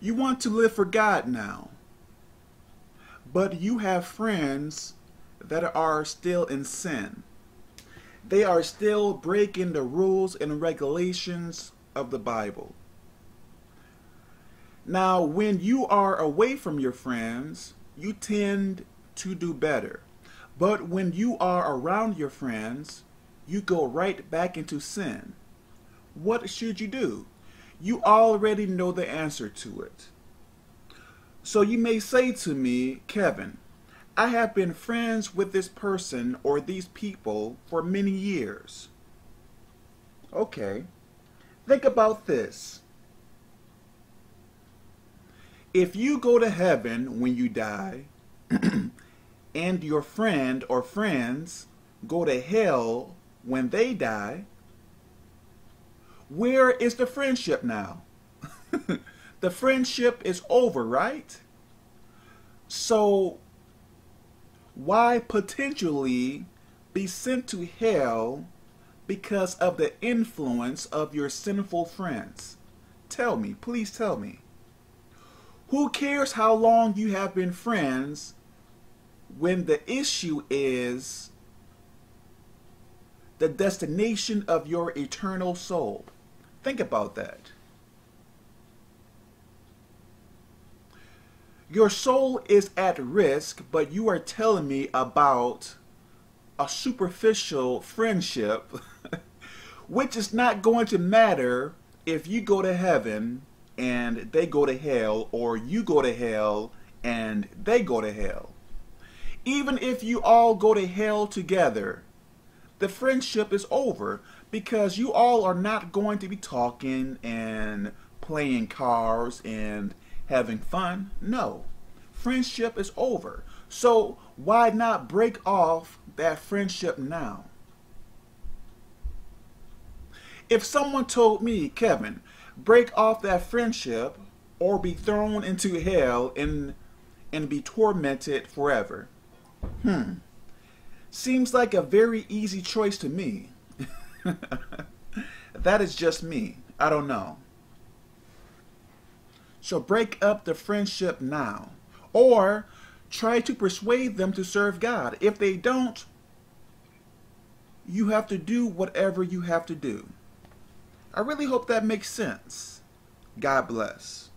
You want to live for God now. But you have friends that are still in sin. They are still breaking the rules and regulations of the Bible. Now, when you are away from your friends, you tend to do better. But when you are around your friends, you go right back into sin. What should you do? You already know the answer to it. So you may say to me, Kevin, I have been friends with this person or these people for many years. Okay, think about this. If you go to heaven when you die, and your friend or friends go to hell when they die, where is the friendship now? the friendship is over, right? So, why potentially be sent to hell because of the influence of your sinful friends? Tell me, please tell me. Who cares how long you have been friends when the issue is the destination of your eternal soul? Think about that. Your soul is at risk, but you are telling me about a superficial friendship, which is not going to matter if you go to heaven and they go to hell, or you go to hell and they go to hell. Even if you all go to hell together, the friendship is over because you all are not going to be talking and playing cards and having fun. No, friendship is over. So why not break off that friendship now? If someone told me, Kevin, break off that friendship or be thrown into hell and and be tormented forever. Hmm. Seems like a very easy choice to me. that is just me. I don't know. So break up the friendship now. Or try to persuade them to serve God. If they don't, you have to do whatever you have to do. I really hope that makes sense. God bless.